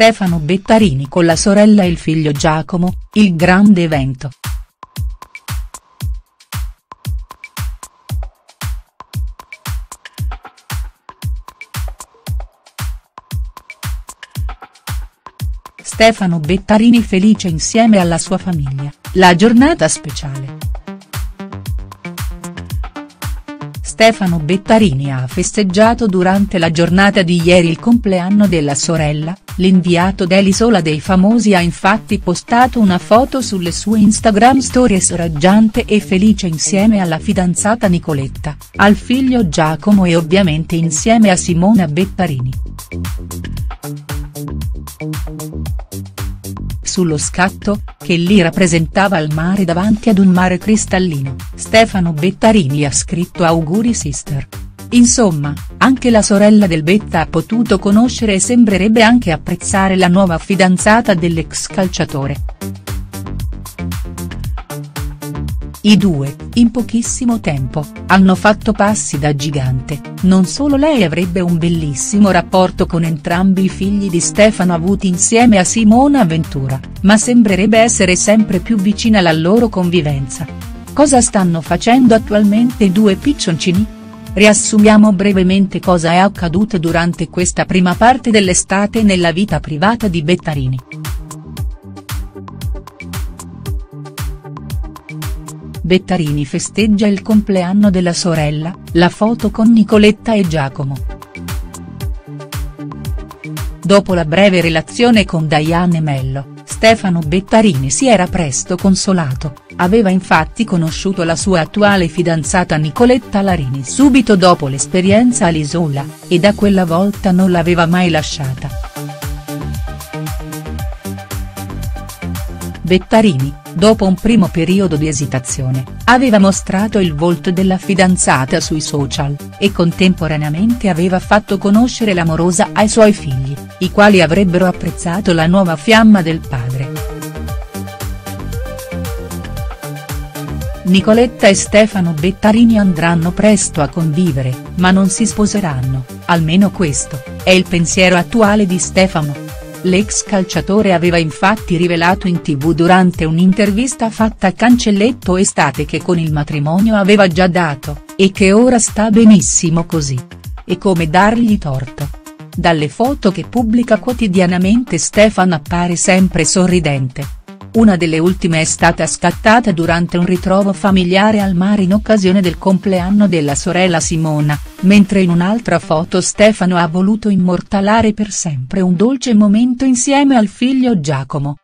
Stefano Bettarini con la sorella e il figlio Giacomo, il grande evento. Stefano Bettarini felice insieme alla sua famiglia, la giornata speciale. Stefano Bettarini ha festeggiato durante la giornata di ieri il compleanno della sorella, l'inviato dell'Isola dei Famosi ha infatti postato una foto sulle sue Instagram stories raggiante e felice insieme alla fidanzata Nicoletta, al figlio Giacomo e ovviamente insieme a Simona Bettarini. Sullo scatto, che lì rappresentava il mare davanti ad un mare cristallino, Stefano Bettarini ha scritto auguri sister. Insomma, anche la sorella del Betta ha potuto conoscere e sembrerebbe anche apprezzare la nuova fidanzata dell'ex calciatore. I due, in pochissimo tempo, hanno fatto passi da gigante, non solo lei avrebbe un bellissimo rapporto con entrambi i figli di Stefano avuti insieme a Simona Ventura, ma sembrerebbe essere sempre più vicina alla loro convivenza. Cosa stanno facendo attualmente i due piccioncini? Riassumiamo brevemente cosa è accaduto durante questa prima parte dell'estate nella vita privata di Bettarini. Bettarini festeggia il compleanno della sorella, la foto con Nicoletta e Giacomo. Dopo la breve relazione con Diane Mello, Stefano Bettarini si era presto consolato, aveva infatti conosciuto la sua attuale fidanzata Nicoletta Larini subito dopo l'esperienza all'Isola, e da quella volta non l'aveva mai lasciata. Bettarini, dopo un primo periodo di esitazione, aveva mostrato il volto della fidanzata sui social, e contemporaneamente aveva fatto conoscere l'amorosa ai suoi figli, i quali avrebbero apprezzato la nuova fiamma del padre. Nicoletta e Stefano Bettarini andranno presto a convivere, ma non si sposeranno, almeno questo, è il pensiero attuale di Stefano. L'ex calciatore aveva infatti rivelato in tv durante un'intervista fatta a Cancelletto Estate che con il matrimonio aveva già dato, e che ora sta benissimo così. E come dargli torto. Dalle foto che pubblica quotidianamente Stefano appare sempre sorridente. Una delle ultime è stata scattata durante un ritrovo familiare al mare in occasione del compleanno della sorella Simona, mentre in un'altra foto Stefano ha voluto immortalare per sempre un dolce momento insieme al figlio Giacomo.